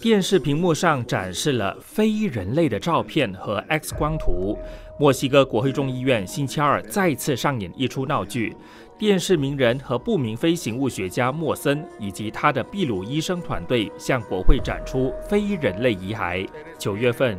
电视屏幕上展示了非人类的照片和 X 光图。墨西哥国会众议院星期二再次上演一出闹剧。电视名人和不明飞行物学家莫森以及他的秘鲁医生团队向国会展出非人类遗骸。九月份。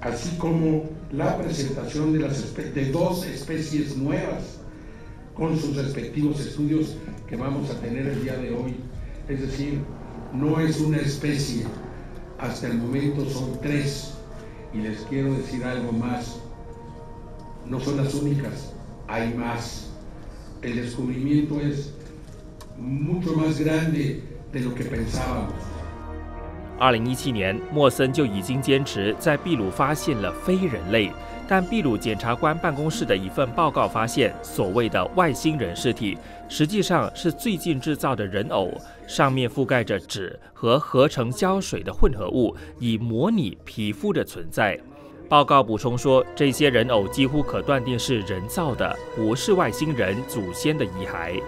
así como la presentación de, las, de dos especies nuevas con sus respectivos estudios que vamos a tener el día de hoy. Es decir, no es una especie, hasta el momento son tres. Y les quiero decir algo más, no son las únicas, hay más. El descubrimiento es mucho más grande de lo que pensábamos. 二零一七年，莫森就已经坚持在秘鲁发现了非人类，但秘鲁检察官办公室的一份报告发现，所谓的外星人尸体实际上是最近制造的人偶，上面覆盖着纸和合成胶水的混合物，以模拟皮肤的存在。报告补充说，这些人偶几乎可断定是人造的，不是外星人祖先的遗骸。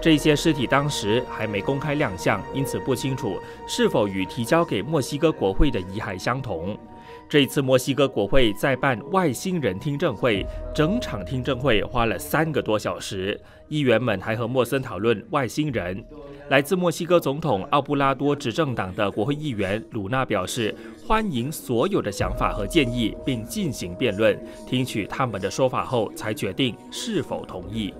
这些尸体当时还没公开亮相，因此不清楚是否与提交给墨西哥国会的遗骸相同。这次墨西哥国会在办外星人听证会，整场听证会花了三个多小时，议员们还和莫森讨论外星人。来自墨西哥总统奥布拉多执政党的国会议员鲁纳表示，欢迎所有的想法和建议，并进行辩论，听取他们的说法后才决定是否同意。